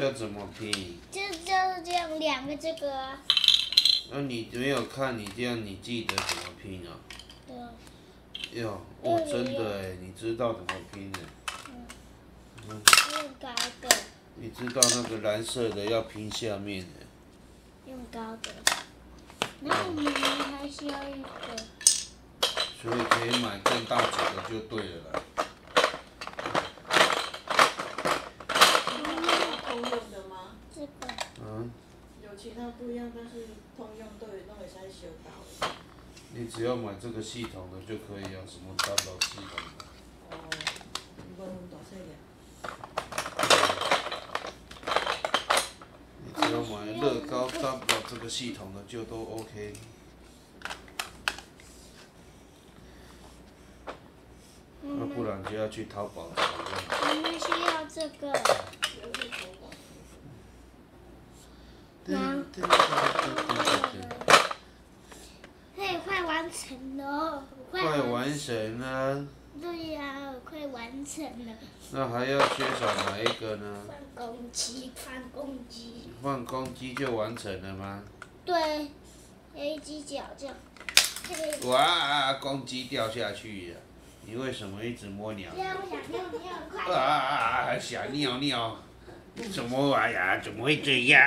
要怎么拼？就就是这样，两个这个啊。那你没有看，你这样你记得怎么拼啊？对。哟，哦，真的哎，你知道怎么拼的？嗯。用高的。你知道那个蓝色的要拼下面的。用高的。那我们还需要一个。所以可以买更大组的就对了啦。其他不一样，但是通用都有那个在修到。你只要买这个系统的就可以啊，什么 double 系统的。哦，你问问大细你乐高 double 这个系统的就都 OK。那不然就要去淘宝找。我们需要这个。然嘿，快完成了！快完成了。对呀，快完成了。那还要缺少哪一个呢？放公鸡，放公鸡。放公鸡就完成了吗？对，A 鸡脚这样。哇，公鸡掉下去了！你为什么一直摸鸟？因为我想尿尿，快！啊，想尿尿。怎么玩呀？怎么会这样？